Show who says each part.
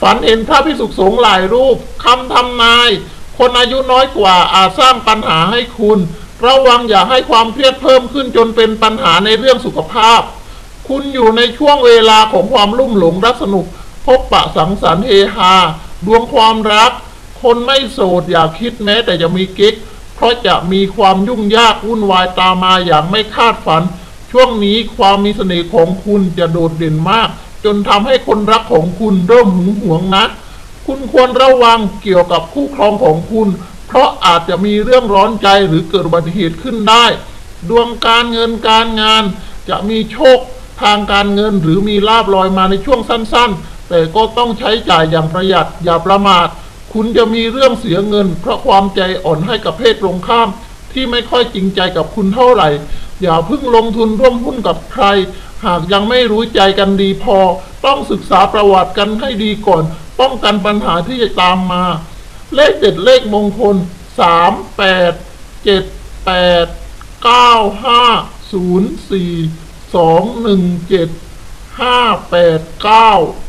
Speaker 1: ฝันเห็นพระพิสุสงฆ์หลายรูปคำทำนาย คนอายุน้อยกว่าอาจสร้างปัญหาให้คุณ ระวังอย่าให้ความเครียดเพิ่มขึ้นจนเป็นปัญหาในเรื่องสุขภาพ คุณอยู่ในช่วงเวลาของความลุ่มหลงรักสนุก พบปะสังสรรค์เฮฮาดวงความรัก คนไม่โสดอย่าคิดแม้แต่จะมีกิ๊กเพราะจะมีความยุ่งยากวุ่นวายตามมาอย่างไม่คาดฝัน ช่วงนี้ความมีเสน่ห์ของคุณจะโดดเด่นมาก จนทำให้คนรักของคุณเริ่มหึงหวงนะ คุณควรระวังเกี่ยวกับคู่ครองของคุณ เพราะอาจจะมีเรื่องร้อนใจหรือเกิดอุบัติเหตุขึ้นได้ ดวงการเงินการงาน จะมีโชคทางการเงินหรือมีลาบลอยมาในช่วงสั้นๆ แต่ก็ต้องใช้จ่ายอย่างประหยัดอย่าประมาท คุณจะมีเรื่องเสียเงิน เพราะความใจอ่อนให้กับเพศตรงข้าม ที่ไม่ค่อยจริงใจกับคุณเท่าไหร่ อย่าเพิ่งลงทุนร่วมหุ้นกับใคร หากยังไม่รู้ใจกันดีพอ ต้องศึกษาประวัติกันให้ดีก่อน ป้องกันปัญหาที่จะตามมา เลขเด็ดเลขมงคล 3 8 7 8 9 5 0 4 2 1 7 5 8 9